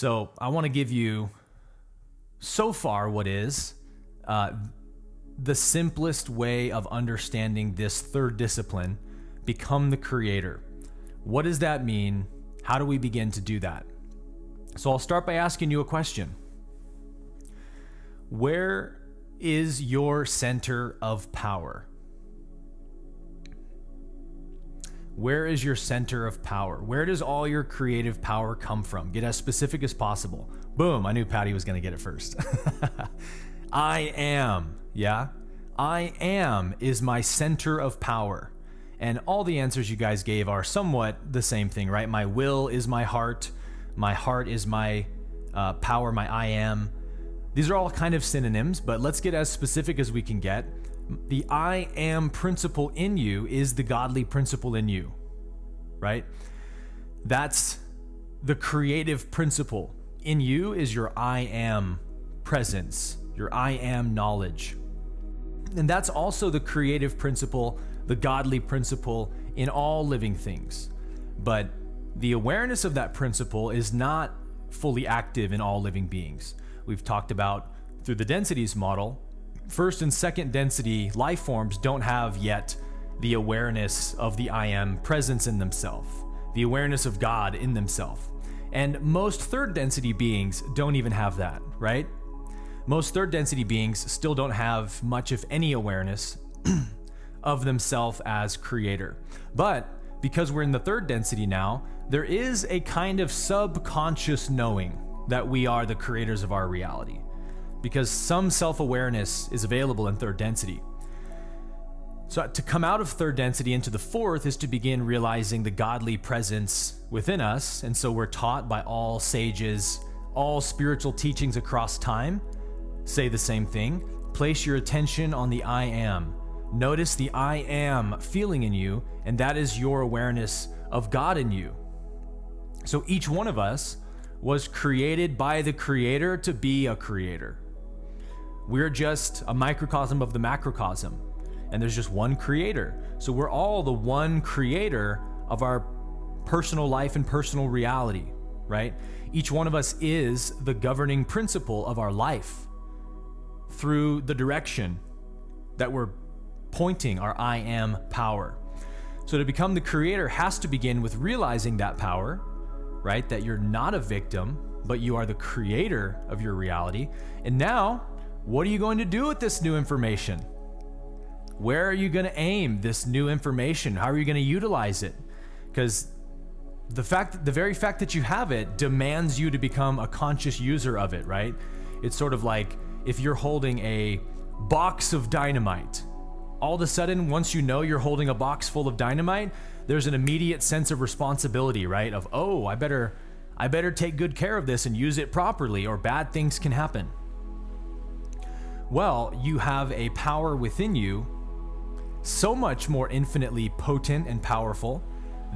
So I want to give you, so far, what is uh, the simplest way of understanding this third discipline become the creator. What does that mean? How do we begin to do that? So I'll start by asking you a question Where is your center of power? Where is your center of power? Where does all your creative power come from? Get as specific as possible. Boom, I knew Patty was going to get it first. I am, yeah? I am is my center of power. And all the answers you guys gave are somewhat the same thing, right? My will is my heart. My heart is my uh, power, my I am. These are all kind of synonyms, but let's get as specific as we can get the I am principle in you is the godly principle in you, right? That's the creative principle in you is your I am presence, your I am knowledge. And that's also the creative principle, the godly principle in all living things. But the awareness of that principle is not fully active in all living beings. We've talked about through the densities model first and second density life forms don't have yet the awareness of the I am presence in themselves, the awareness of God in themselves. And most third density beings don't even have that, right? Most third density beings still don't have much, if any, awareness of themselves as creator. But because we're in the third density now, there is a kind of subconscious knowing that we are the creators of our reality because some self awareness is available in third density. So, to come out of third density into the fourth is to begin realizing the godly presence within us. And so, we're taught by all sages, all spiritual teachings across time say the same thing. Place your attention on the I am. Notice the I am feeling in you, and that is your awareness of God in you. So, each one of us was created by the Creator to be a creator. We're just a microcosm of the macrocosm, and there's just one creator. So we're all the one creator of our personal life and personal reality, right? Each one of us is the governing principle of our life through the direction that we're pointing our I am power. So to become the creator has to begin with realizing that power, right? That you're not a victim, but you are the creator of your reality. And now what are you going to do with this new information? Where are you going to aim this new information? How are you going to utilize it? Because the fact the very fact that you have it demands you to become a conscious user of it, right? It's sort of like if you're holding a box of dynamite. All of a sudden, once you know you're holding a box full of dynamite, there's an immediate sense of responsibility, right? Of, "Oh, I better I better take good care of this and use it properly or bad things can happen." Well, you have a power within you so much more infinitely potent and powerful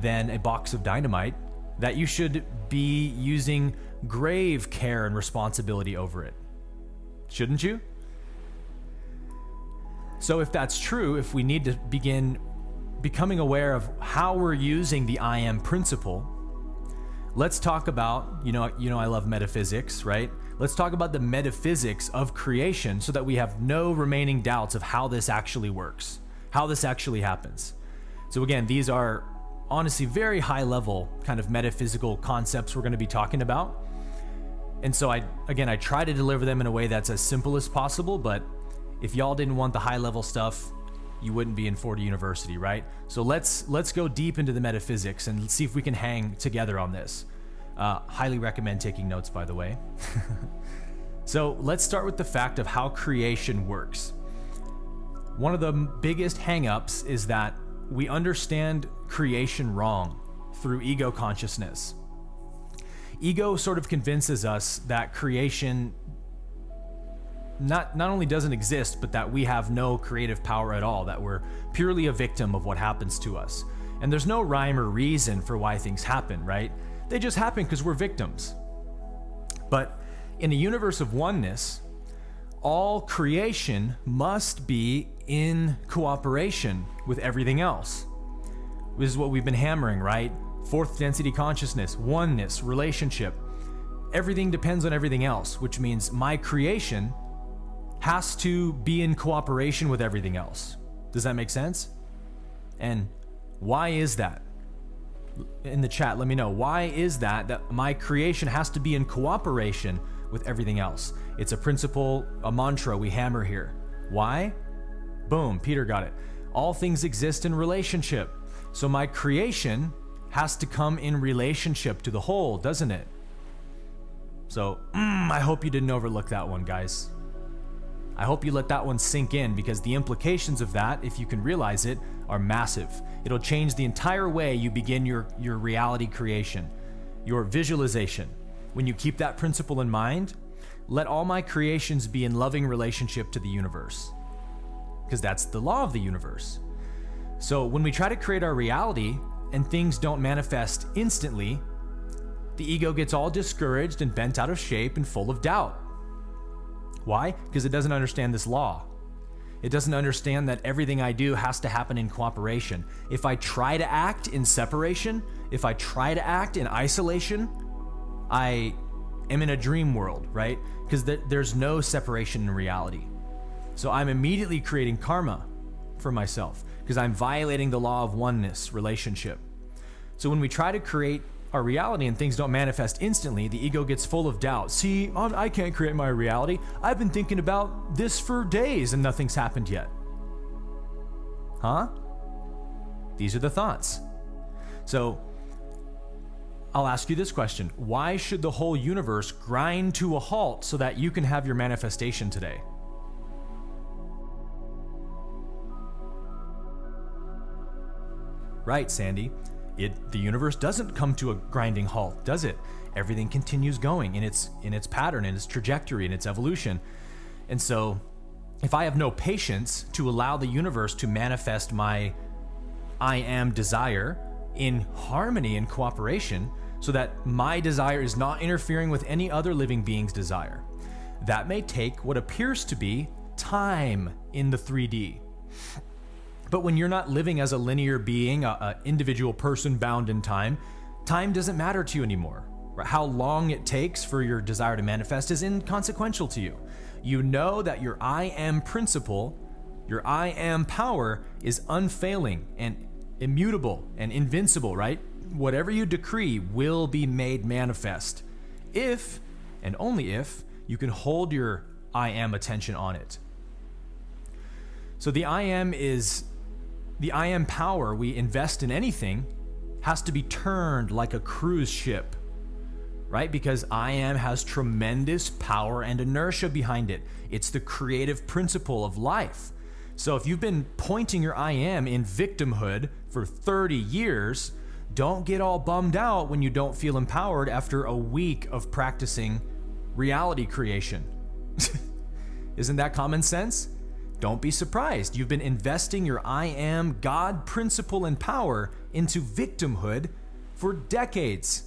than a box of dynamite that you should be using grave care and responsibility over it. Shouldn't you? So, if that's true, if we need to begin becoming aware of how we're using the I am principle, let's talk about, you know, you know I love metaphysics, right? let's talk about the metaphysics of creation so that we have no remaining doubts of how this actually works, how this actually happens. So, again, these are honestly very high level kind of metaphysical concepts we're going to be talking about. And so, I again, I try to deliver them in a way that's as simple as possible, but if y'all didn't want the high level stuff, you wouldn't be in 4D University, right? So let's let's go deep into the metaphysics and see if we can hang together on this. Uh, highly recommend taking notes, by the way. so let's start with the fact of how creation works. One of the biggest hangups is that we understand creation wrong through ego consciousness. Ego sort of convinces us that creation not not only doesn't exist, but that we have no creative power at all, that we're purely a victim of what happens to us. And there's no rhyme or reason for why things happen, right? They just happen because we're victims. But in a universe of oneness, all creation must be in cooperation with everything else. This is what we've been hammering, right? Fourth density consciousness, oneness, relationship. everything depends on everything else, which means my creation has to be in cooperation with everything else. Does that make sense? And why is that? In the chat, let me know. Why is that that my creation has to be in cooperation with everything else? It's a principle, a mantra we hammer here. Why? Boom, Peter got it. All things exist in relationship. So my creation has to come in relationship to the whole, doesn't it? So, mm, I hope you didn't overlook that one, guys. I hope you let that one sink in because the implications of that, if you can realize it, are massive. It'll change the entire way you begin your, your reality creation, your visualization. When you keep that principle in mind, let all my creations be in loving relationship to the universe. Because that's the law of the universe. So when we try to create our reality and things don't manifest instantly, the ego gets all discouraged and bent out of shape and full of doubt. Why? Because it doesn't understand this law. It doesn't understand that everything I do has to happen in cooperation. If I try to act in separation, if I try to act in isolation, I am in a dream world, right? Because th- there's no separation in reality. So I'm immediately creating karma for myself because I'm violating the law of oneness relationship. So when we try to create our reality and things don't manifest instantly, the ego gets full of doubt. See, um, I can't create my reality. I've been thinking about this for days and nothing's happened yet. Huh? These are the thoughts. So, I'll ask you this question Why should the whole universe grind to a halt so that you can have your manifestation today? Right, Sandy it the universe doesn't come to a grinding halt, does it? Everything continues going in its in its pattern, in its trajectory, in its evolution. And so if I have no patience to allow the universe to manifest my I am desire in harmony and cooperation so that my desire is not interfering with any other living being's desire. That may take what appears to be time in the 3D. But when you're not living as a linear being, an individual person bound in time, time doesn't matter to you anymore. How long it takes for your desire to manifest is inconsequential to you. You know that your I am principle, your I am power is unfailing and immutable and invincible, right? Whatever you decree will be made manifest. If, and only if, you can hold your I am attention on it. So the I am is the I am power we invest in anything has to be turned like a cruise ship, right? Because I am has tremendous power and inertia behind it. It's the creative principle of life. So if you've been pointing your I am in victimhood for 30 years, don't get all bummed out when you don't feel empowered after a week of practicing reality creation. Isn't that common sense? Don't be surprised. You've been investing your I am God principle and power into victimhood for decades.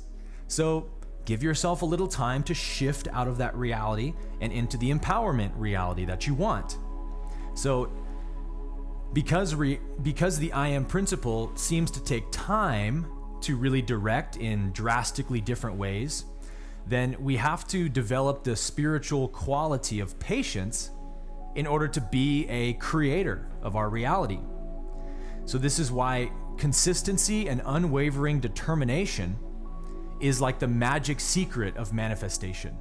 So give yourself a little time to shift out of that reality and into the empowerment reality that you want. So because re- because the I am principle seems to take time to really direct in drastically different ways, then we have to develop the spiritual quality of patience in order to be a creator of our reality. So, this is why consistency and unwavering determination is like the magic secret of manifestation.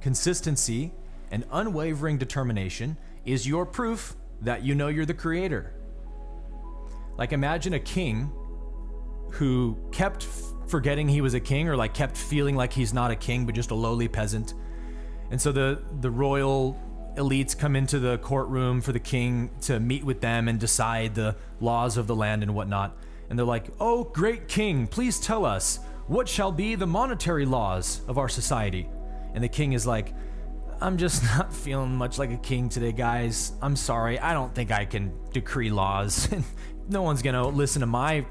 Consistency and unwavering determination is your proof that you know you're the creator. Like, imagine a king who kept forgetting he was a king or like kept feeling like he's not a king but just a lowly peasant. And so the the royal elites come into the courtroom for the king to meet with them and decide the laws of the land and whatnot. And they're like, Oh, great king, please tell us, what shall be the monetary laws of our society? And the king is like, I'm just not feeling much like a king today, guys. I'm sorry. I don't think I can decree laws. no one's going to listen to my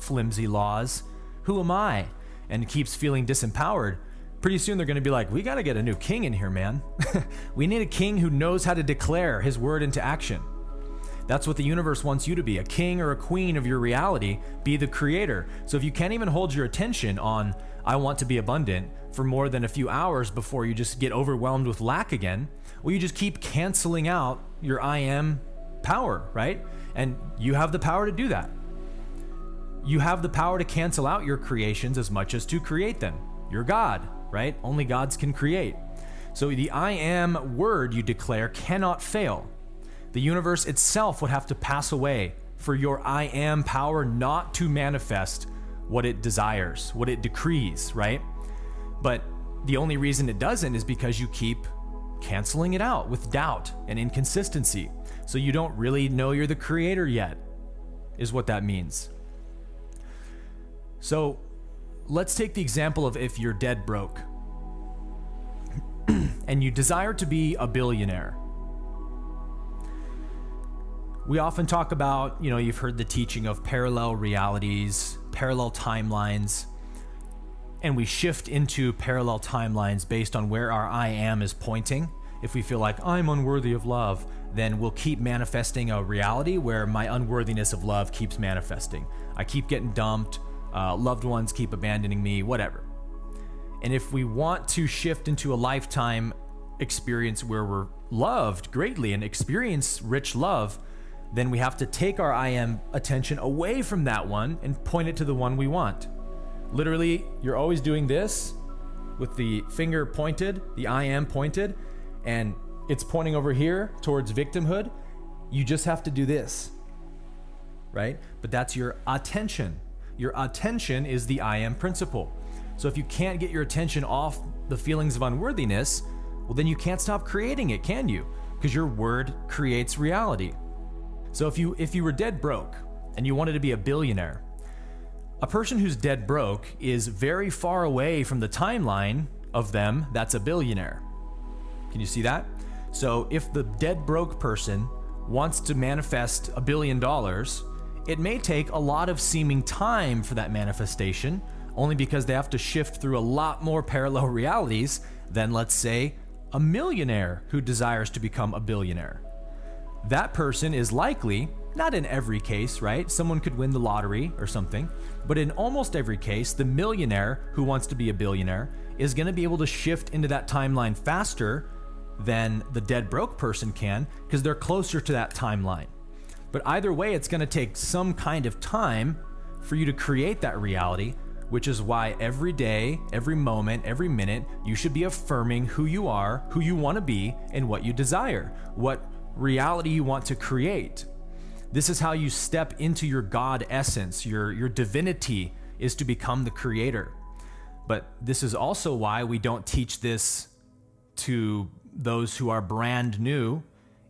flimsy laws. Who am I? And keeps feeling disempowered pretty soon they're going to be like, we got to get a new king in here, man. we need a king who knows how to declare his word into action. That's what the universe wants you to be a king or a queen of your reality, be the creator. So if you can't even hold your attention on, I want to be abundant, for more than a few hours before you just get overwhelmed with lack again, well, you just keep canceling out your I am power, right? And you have the power to do that. You have the power to cancel out your creations as much as to create them. You're God, right? Only gods can create. So the I am word you declare cannot fail. The universe itself would have to pass away for your I am power not to manifest what it desires, what it decrees, right? But the only reason it doesn't is because you keep canceling it out with doubt and inconsistency. So you don't really know you're the creator yet, is what that means. So let's take the example of if you're dead broke and you desire to be a billionaire. We often talk about, you know, you've heard the teaching of parallel realities, parallel timelines, and we shift into parallel timelines based on where our I am is pointing. If we feel like I'm unworthy of love, then we'll keep manifesting a reality where my unworthiness of love keeps manifesting. I keep getting dumped, uh, loved ones keep abandoning me, whatever. And if we want to shift into a lifetime experience where we're loved greatly and experience rich love, then we have to take our I am attention away from that one and point it to the one we want. Literally, you're always doing this with the finger pointed, the I am pointed, and it's pointing over here towards victimhood. You just have to do this, right? But that's your attention. Your attention is the I am principle. So if you can't get your attention off the feelings of unworthiness, well, then you can't stop creating it, can you? Because your word creates reality. So if you if you were dead broke and you wanted to be a billionaire, a person who's dead broke is very far away from the timeline of them that's a billionaire. Can you see that? So if the dead broke person wants to manifest a billion dollars, it may take a lot of seeming time for that manifestation, only because they have to shift through a lot more parallel realities than, let's say, a millionaire who desires to become a billionaire that person is likely, not in every case, right? Someone could win the lottery or something, but in almost every case, the millionaire who wants to be a billionaire is going to be able to shift into that timeline faster than the dead broke person can because they're closer to that timeline. But either way, it's going to take some kind of time for you to create that reality, which is why every day, every moment, every minute, you should be affirming who you are, who you want to be, and what you desire. What reality you want to create. This is how you step into your God essence, your, your divinity is to become the creator. But this is also why we don't teach this to those who are brand new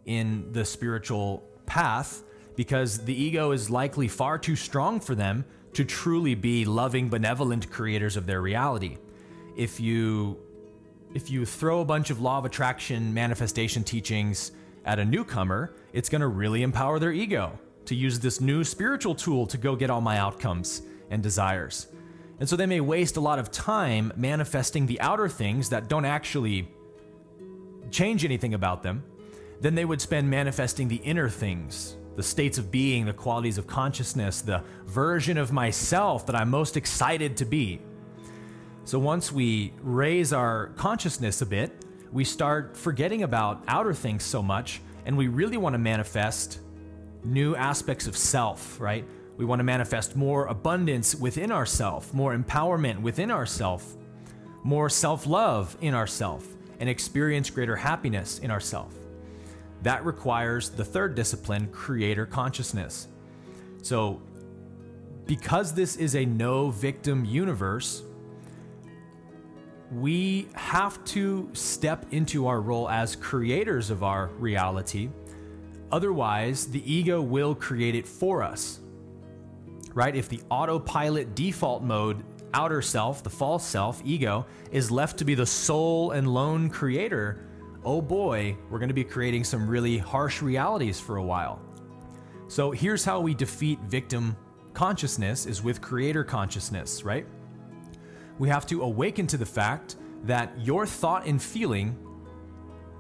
in the spiritual path, because the ego is likely far too strong for them to truly be loving, benevolent creators of their reality. If you if you throw a bunch of law of attraction manifestation teachings at a newcomer, it's going to really empower their ego to use this new spiritual tool to go get all my outcomes and desires. And so they may waste a lot of time manifesting the outer things that don't actually change anything about them. Then they would spend manifesting the inner things, the states of being, the qualities of consciousness, the version of myself that I'm most excited to be. So once we raise our consciousness a bit, we start forgetting about outer things so much and we really want to manifest new aspects of self, right? We want to manifest more abundance within ourself, more empowerment within ourself, more self-love in ourself, and experience greater happiness in ourself. That requires the third discipline, creator consciousness. So, because this is a no victim universe, we have to step into our role as creators of our reality. Otherwise, the ego will create it for us. Right? If the autopilot default mode, outer self, the false self, ego, is left to be the sole and lone creator, oh boy, we're going to be creating some really harsh realities for a while. So here's how we defeat victim consciousness is with creator consciousness, right? we have to awaken to the fact that your thought and feeling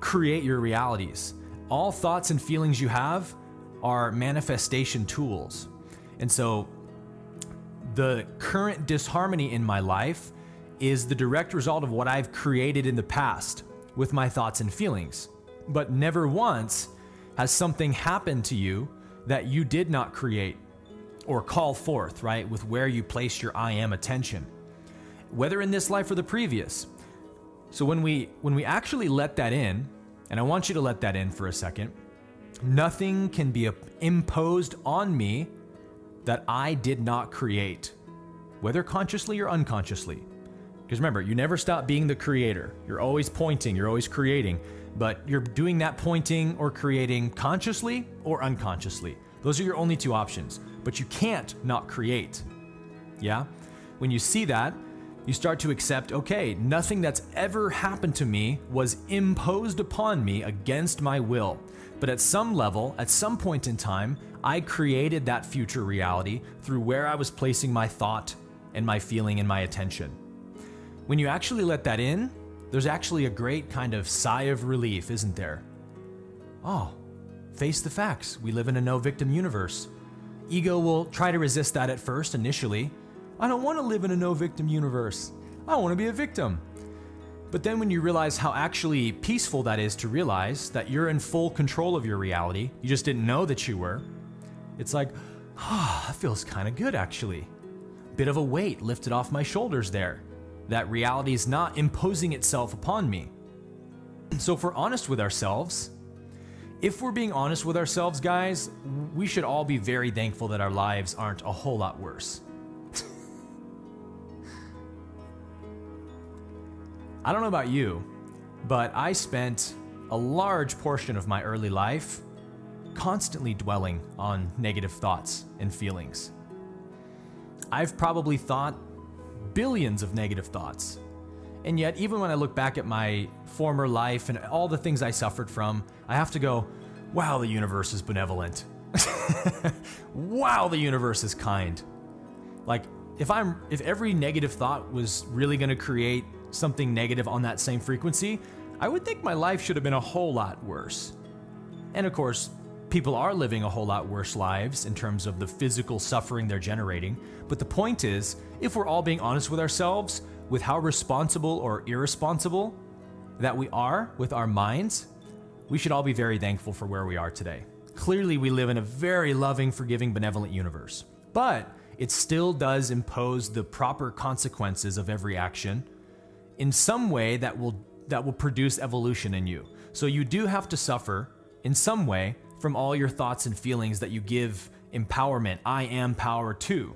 create your realities. All thoughts and feelings you have are manifestation tools. And so the current disharmony in my life is the direct result of what I've created in the past with my thoughts and feelings. But never once has something happened to you that you did not create or call forth, right, with where you place your I am attention, whether in this life or the previous. So when we when we actually let that in, and I want you to let that in for a second, nothing can be imposed on me that I did not create, whether consciously or unconsciously. Because remember, you never stop being the creator. You're always pointing, you're always creating, but you're doing that pointing or creating consciously or unconsciously. Those are your only two options, but you can't not create. Yeah? When you see that, you start to accept okay, nothing that's ever happened to me was imposed upon me against my will. But at some level, at some point in time, I created that future reality through where I was placing my thought and my feeling and my attention. When you actually let that in, there's actually a great kind of sigh of relief, isn't there? Oh, face the facts. We live in a no victim universe. Ego will try to resist that at first, initially. I don't want to live in a no victim universe. I want to be a victim. But then when you realize how actually peaceful that is to realize that you're in full control of your reality, you just didn't know that you were, it's like, ah, that feels kind of good actually. Bit of a weight lifted off my shoulders there that reality is not imposing itself upon me. So, if we're honest with ourselves, if we're being honest with ourselves, guys, we should all be very thankful that our lives aren't a whole lot worse. I don't know about you, but I spent a large portion of my early life constantly dwelling on negative thoughts and feelings. I've probably thought billions of negative thoughts. And yet, even when I look back at my former life and all the things I suffered from, I have to go, wow, the universe is benevolent. wow, the universe is kind. Like, if I'm if every negative thought was really going to create something negative on that same frequency, I would think my life should have been a whole lot worse. And of course, people are living a whole lot worse lives in terms of the physical suffering they're generating. But the point is, if we're all being honest with ourselves, with how responsible or irresponsible that we are with our minds, we should all be very thankful for where we are today. Clearly, we live in a very loving, forgiving, benevolent universe. But it still does impose the proper consequences of every action in some way that will that will produce evolution in you. So you do have to suffer in some way from all your thoughts and feelings that you give empowerment, I am power too.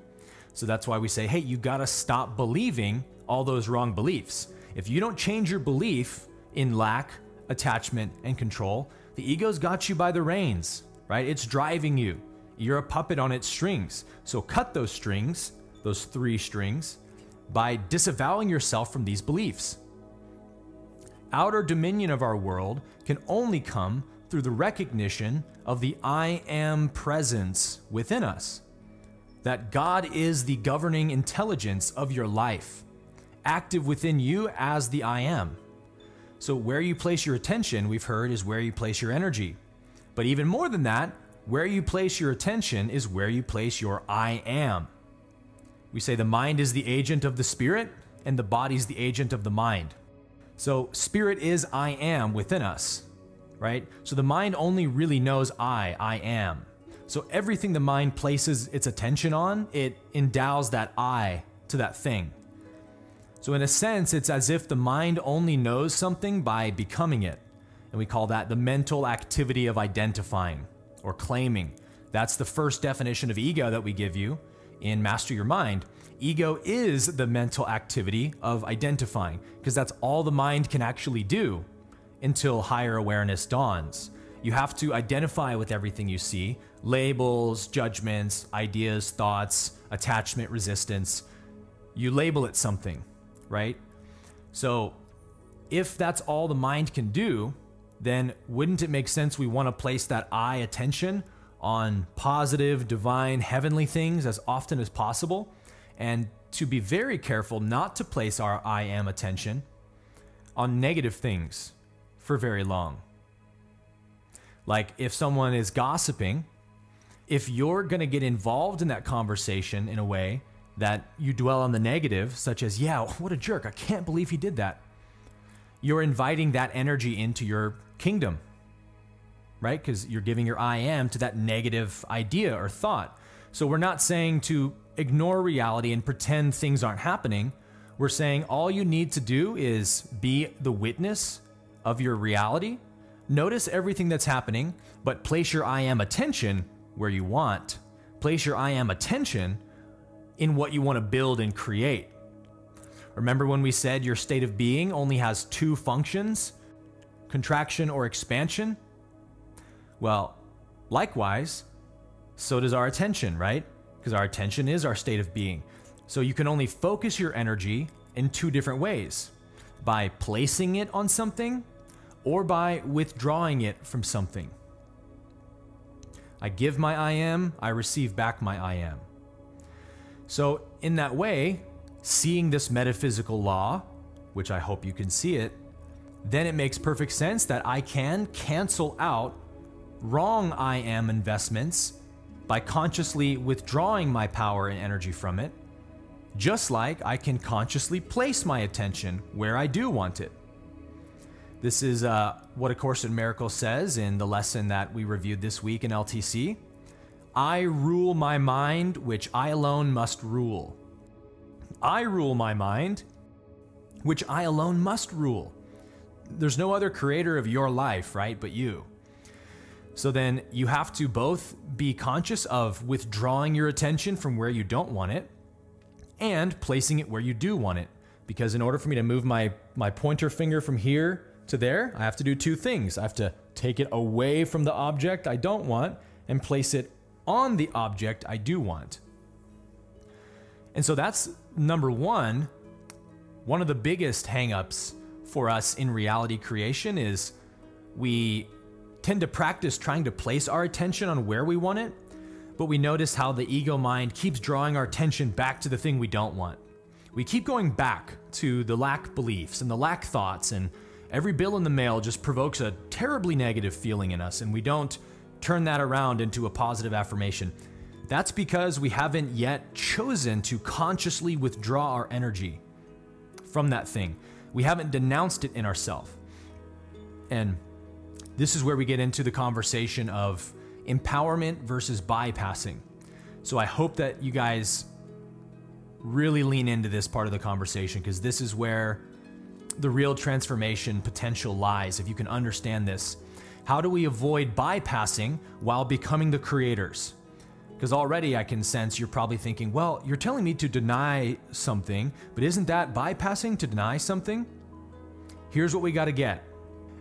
So that's why we say, hey, you gotta stop believing all those wrong beliefs. If you don't change your belief in lack, attachment, and control, the ego's got you by the reins, right? It's driving you. You're a puppet on its strings. So cut those strings, those three strings, by disavowing yourself from these beliefs. Outer dominion of our world can only come through the recognition of the I am presence within us that God is the governing intelligence of your life, active within you as the I am. So, where you place your attention, we've heard, is where you place your energy. But even more than that, where you place your attention is where you place your I am. We say the mind is the agent of the spirit, and the body is the agent of the mind. So, spirit is I am within us, right? So, the mind only really knows I, I am. So everything the mind places its attention on, it endows that I to that thing. So, in a sense, it's as if the mind only knows something by becoming it. And we call that the mental activity of identifying or claiming. That's the first definition of ego that we give you in Master Your Mind. Ego is the mental activity of identifying, because that's all the mind can actually do until higher awareness dawns. You have to identify with everything you see labels, judgments, ideas, thoughts, attachment, resistance. You label it something, right? So, if that's all the mind can do, then wouldn't it make sense we want to place that I attention on positive, divine, heavenly things as often as possible? And to be very careful not to place our I am attention on negative things for very long. Like if someone is gossiping, if you're going to get involved in that conversation in a way that you dwell on the negative, such as, yeah, what a jerk, I can't believe he did that, you're inviting that energy into your kingdom, right? Because you're giving your I am to that negative idea or thought. So we're not saying to ignore reality and pretend things aren't happening. We're saying all you need to do is be the witness of your reality. Notice everything that's happening, but place your I am attention where you want. Place your I am attention in what you want to build and create. Remember when we said your state of being only has two functions contraction or expansion? Well, likewise, so does our attention, right? Because our attention is our state of being. So you can only focus your energy in two different ways by placing it on something or by withdrawing it from something. I give my I am, I receive back my I am. So, in that way, seeing this metaphysical law, which I hope you can see it, then it makes perfect sense that I can cancel out wrong I am investments by consciously withdrawing my power and energy from it, just like I can consciously place my attention where I do want it. This is uh, what A Course in Miracles says in the lesson that we reviewed this week in LTC. I rule my mind, which I alone must rule. I rule my mind, which I alone must rule. There's no other creator of your life, right, but you. So then you have to both be conscious of withdrawing your attention from where you don't want it and placing it where you do want it. Because in order for me to move my, my pointer finger from here to there, I have to do two things. I have to take it away from the object I don't want and place it on the object I do want. And so that's number one. One of the biggest hangups for us in reality creation is we tend to practice trying to place our attention on where we want it, but we notice how the ego mind keeps drawing our attention back to the thing we don't want. We keep going back to the lack beliefs and the lack thoughts, and every bill in the mail just provokes a terribly negative feeling in us, and we don't turn that around into a positive affirmation. That's because we haven't yet chosen to consciously withdraw our energy from that thing. We haven't denounced it in ourselves. And this is where we get into the conversation of empowerment versus bypassing. So I hope that you guys really lean into this part of the conversation because this is where the real transformation potential lies if you can understand this. How do we avoid bypassing while becoming the creators? Because already I can sense you're probably thinking, well, you're telling me to deny something, but isn't that bypassing to deny something? Here's what we got to get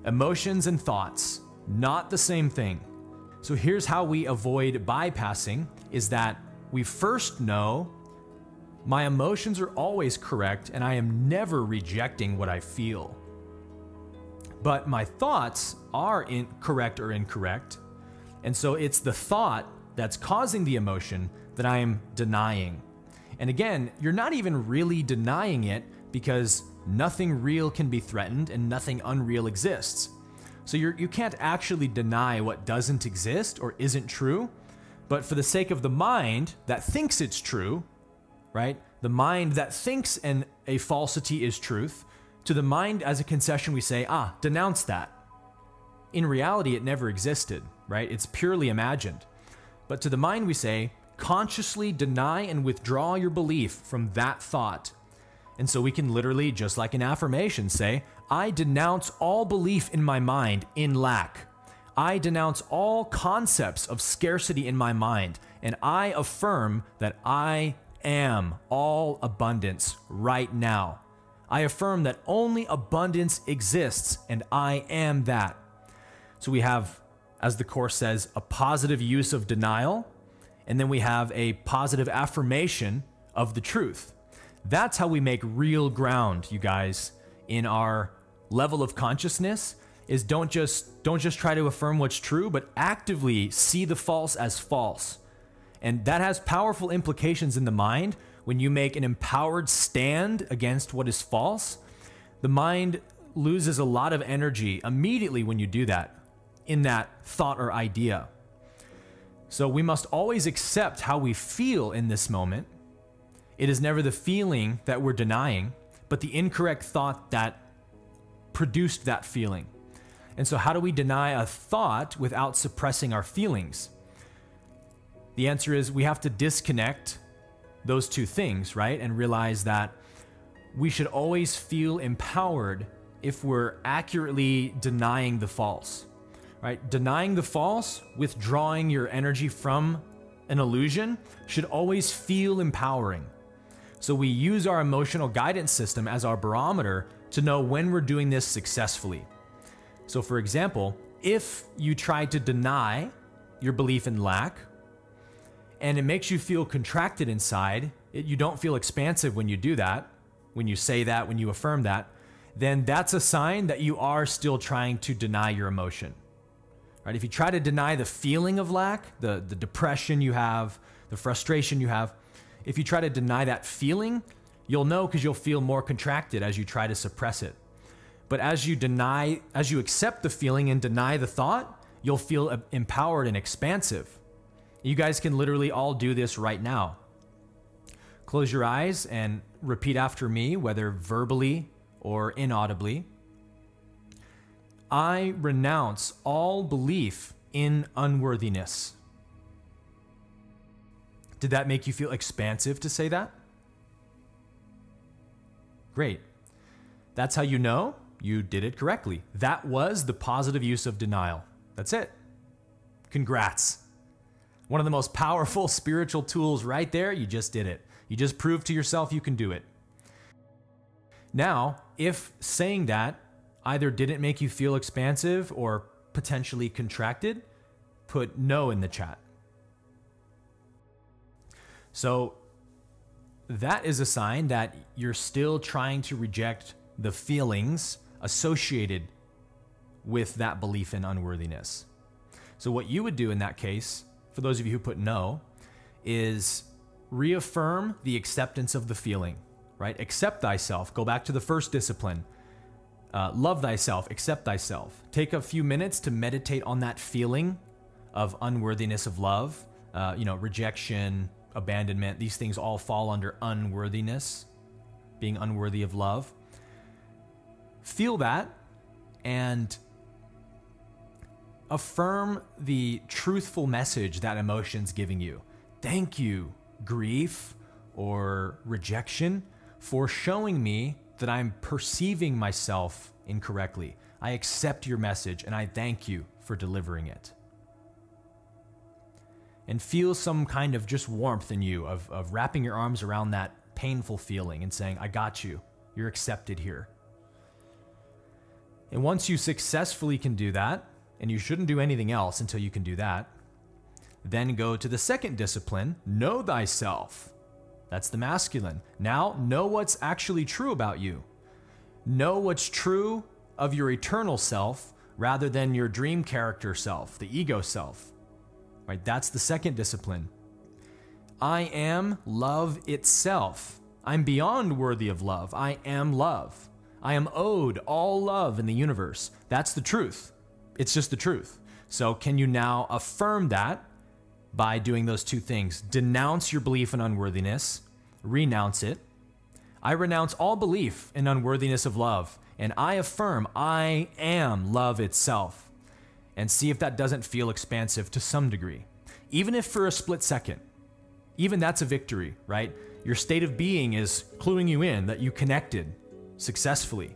Emotions and thoughts, not the same thing. So here's how we avoid bypassing is that we first know my emotions are always correct and I am never rejecting what I feel. But my thoughts are incorrect or incorrect. And so it's the thought that's causing the emotion that I am denying. And again, you're not even really denying it because nothing real can be threatened and nothing unreal exists. So you're, you can't actually deny what doesn't exist or isn't true, but for the sake of the mind that thinks it's true, right? The mind that thinks an, a falsity is truth, to the mind as a concession, we say, ah, denounce that. In reality, it never existed, right? It's purely imagined. But to the mind, we say, consciously deny and withdraw your belief from that thought and so we can literally, just like an affirmation, say, I denounce all belief in my mind in lack. I denounce all concepts of scarcity in my mind, and I affirm that I am all abundance right now. I affirm that only abundance exists, and I am that. So we have, as the Course says, a positive use of denial, and then we have a positive affirmation of the truth. That's how we make real ground, you guys, in our level of consciousness is don't just don't just try to affirm what's true, but actively see the false as false. And that has powerful implications in the mind when you make an empowered stand against what is false. The mind loses a lot of energy immediately when you do that in that thought or idea. So we must always accept how we feel in this moment It is never the feeling that we're denying, but the incorrect thought that produced that feeling. And so, how do we deny a thought without suppressing our feelings? The answer is we have to disconnect those two things, right? And realize that we should always feel empowered if we're accurately denying the false, right? Denying the false, withdrawing your energy from an illusion, should always feel empowering. So we use our emotional guidance system as our barometer to know when we're doing this successfully. So, for example, if you try to deny your belief in lack and it makes you feel contracted inside, it, you don't feel expansive when you do that, when you say that, when you affirm that, then that's a sign that you are still trying to deny your emotion. Right? If you try to deny the feeling of lack, the, the depression you have, the frustration you have, if you try to deny that feeling, you'll know because you'll feel more contracted as you try to suppress it. But as you deny, as you accept the feeling and deny the thought, you'll feel uh, empowered and expansive. You guys can literally all do this right now. Close your eyes and repeat after me, whether verbally or inaudibly. I renounce all belief in unworthiness. Did that make you feel expansive to say that? Great. That's how you know you did it correctly. That was the positive use of denial. That's it. Congrats. One of the most powerful spiritual tools right there, you just did it. You just proved to yourself you can do it. Now, if saying that either didn't make you feel expansive or potentially contracted, put no in the chat. So, that is a sign that you're still trying to reject the feelings associated with that belief in unworthiness. So, what you would do in that case for those of you who put no, is reaffirm the acceptance of the feeling, right? Accept thyself. Go back to the first discipline. Uh, love thyself, accept thyself. Take a few minutes to meditate on that feeling of unworthiness of love, uh, you know, rejection, abandonment. These things all fall under unworthiness, being unworthy of love. Feel that and affirm the truthful message that emotion's giving you. Thank you, grief or rejection, for showing me that I'm perceiving myself incorrectly. I accept your message and I thank you for delivering it. And feel some kind of just warmth in you of, of wrapping your arms around that painful feeling and saying, I got you. You're accepted here. And once you successfully can do that, and you shouldn't do anything else until you can do that. Then go to the second discipline, know thyself. That's the masculine. Now, know what's actually true about you. Know what's true of your eternal self rather than your dream character self, the ego self. Right? That's the second discipline. I am love itself. I'm beyond worthy of love. I am love. I am owed all love in the universe. That's the truth. It's just the truth. So, can you now affirm that by doing those two things? Denounce your belief in unworthiness, renounce it. I renounce all belief in unworthiness of love, and I affirm I am love itself. And see if that doesn't feel expansive to some degree, even if for a split second. Even that's a victory, right? Your state of being is cluing you in that you connected successfully.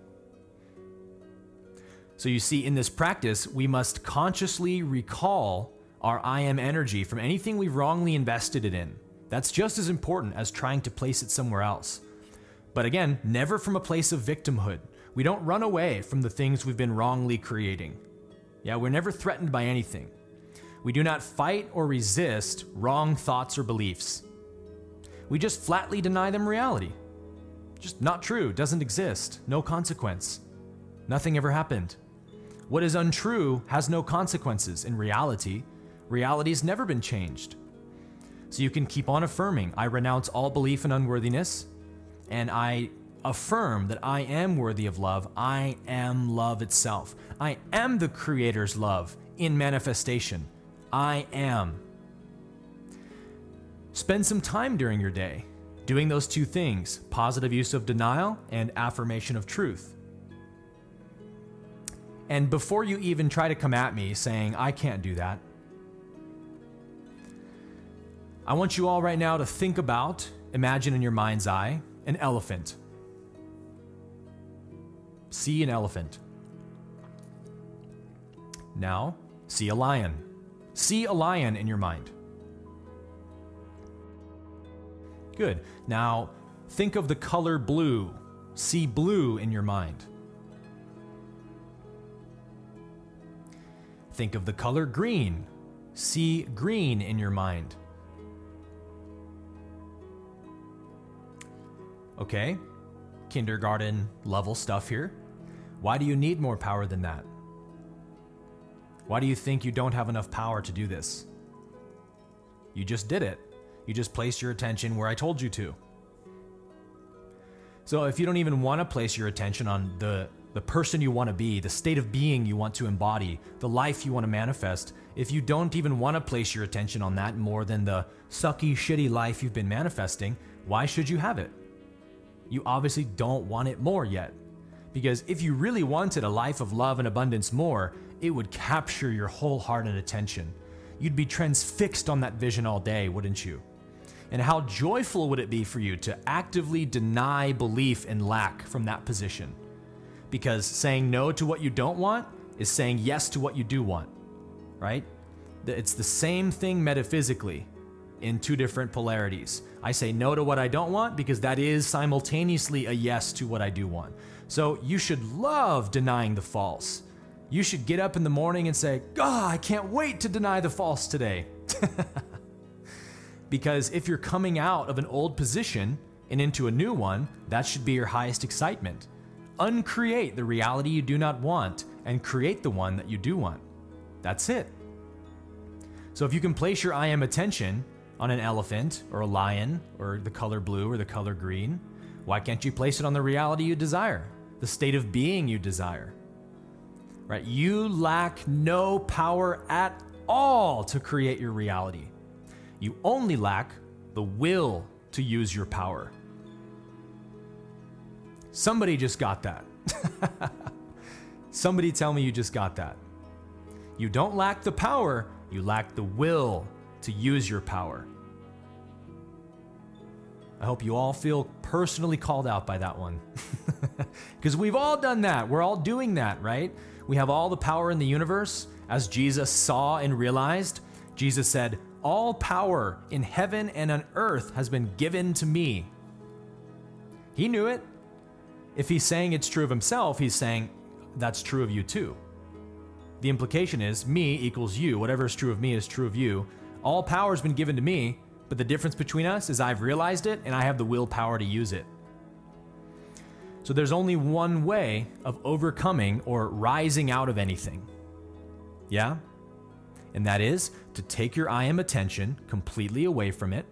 So you see, in this practice, we must consciously recall our I am energy from anything we've wrongly invested it in. That's just as important as trying to place it somewhere else. But again, never from a place of victimhood. We don't run away from the things we've been wrongly creating. Yeah, we're never threatened by anything. We do not fight or resist wrong thoughts or beliefs. We just flatly deny them reality. Just not true, doesn't exist, no consequence. Nothing ever happened. What is untrue has no consequences in reality. Reality's never been changed. So you can keep on affirming I renounce all belief in unworthiness, and I affirm that I am worthy of love. I am love itself. I am the Creator's love in manifestation. I am. Spend some time during your day Doing those two things positive use of denial and affirmation of truth. And before you even try to come at me saying, I can't do that, I want you all right now to think about, imagine in your mind's eye, an elephant. See an elephant. Now, see a lion. See a lion in your mind. Good. Now, think of the color blue. See blue in your mind. Think of the color green. See green in your mind. Okay, kindergarten level stuff here. Why do you need more power than that? Why do you think you don't have enough power to do this? You just did it. You just placed your attention where I told you to. So if you don't even want to place your attention on the the person you want to be, the state of being you want to embody, the life you want to manifest, if you don't even want to place your attention on that more than the sucky, shitty life you've been manifesting, why should you have it? You obviously don't want it more yet. Because if you really wanted a life of love and abundance more, it would capture your whole heart and attention. You'd be transfixed on that vision all day, wouldn't you? And how joyful would it be for you to actively deny belief in lack from that position? Because saying no to what you don't want is saying yes to what you do want, right? It's the same thing metaphysically in two different polarities. I say no to what I don't want because that is simultaneously a yes to what I do want. So you should love denying the false. You should get up in the morning and say, God, I can't wait to deny the false today. because if you're coming out of an old position and into a new one, that should be your highest excitement uncreate the reality you do not want and create the one that you do want. That's it. So if you can place your I am attention on an elephant or a lion or the color blue or the color green, why can't you place it on the reality you desire, the state of being you desire? Right? You lack no power at all to create your reality. You only lack the will to use your power. Somebody just got that. Somebody tell me you just got that. You don't lack the power, you lack the will to use your power. I hope you all feel personally called out by that one. Because we've all done that. We're all doing that, right? We have all the power in the universe, as Jesus saw and realized. Jesus said, All power in heaven and on earth has been given to me. He knew it. If he's saying it's true of himself, he's saying that's true of you too. The implication is me equals you. Whatever is true of me is true of you. All power has been given to me, but the difference between us is I've realized it and I have the willpower to use it. So there's only one way of overcoming or rising out of anything. Yeah? And that is to take your I am attention completely away from it,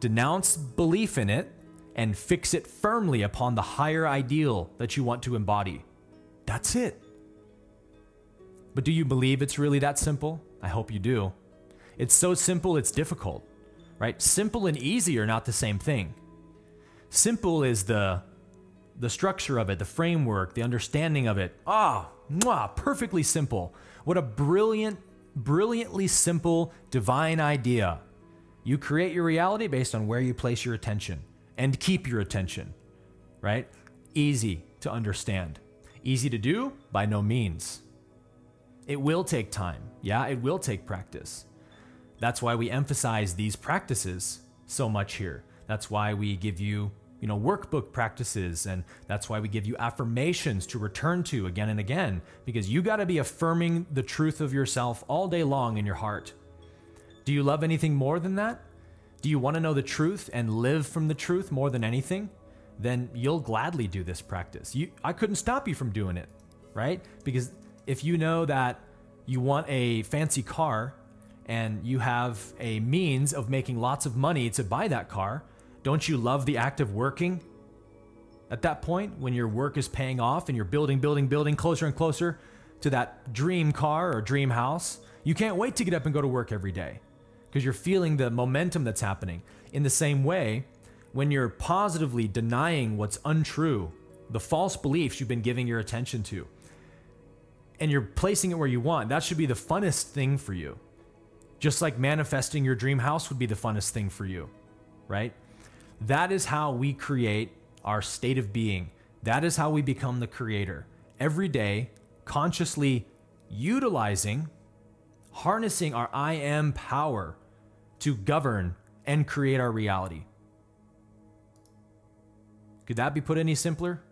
denounce belief in it, and fix it firmly upon the higher ideal that you want to embody. That's it. But do you believe it's really that simple? I hope you do. It's so simple, it's difficult, right? Simple and easy are not the same thing. Simple is the the structure of it, the framework, the understanding of it. Ah, mwah, perfectly simple. What a brilliant, brilliantly simple divine idea. You create your reality based on where you place your attention and keep your attention, right? Easy to understand. Easy to do? By no means. It will take time. Yeah, it will take practice. That's why we emphasize these practices so much here. That's why we give you, you know, workbook practices and that's why we give you affirmations to return to again and again because you got to be affirming the truth of yourself all day long in your heart. Do you love anything more than that? Do you want to know the truth and live from the truth more than anything? Then you'll gladly do this practice. You, I couldn't stop you from doing it, right? Because if you know that you want a fancy car and you have a means of making lots of money to buy that car, don't you love the act of working? At that point, when your work is paying off and you're building, building, building closer and closer to that dream car or dream house, you can't wait to get up and go to work every day because you're feeling the momentum that's happening. In the same way, when you're positively denying what's untrue, the false beliefs you've been giving your attention to, and you're placing it where you want, that should be the funnest thing for you. Just like manifesting your dream house would be the funnest thing for you, right? That is how we create our state of being. That is how we become the creator. Every day, consciously utilizing, harnessing our I am power to govern and create our reality. Could that be put any simpler?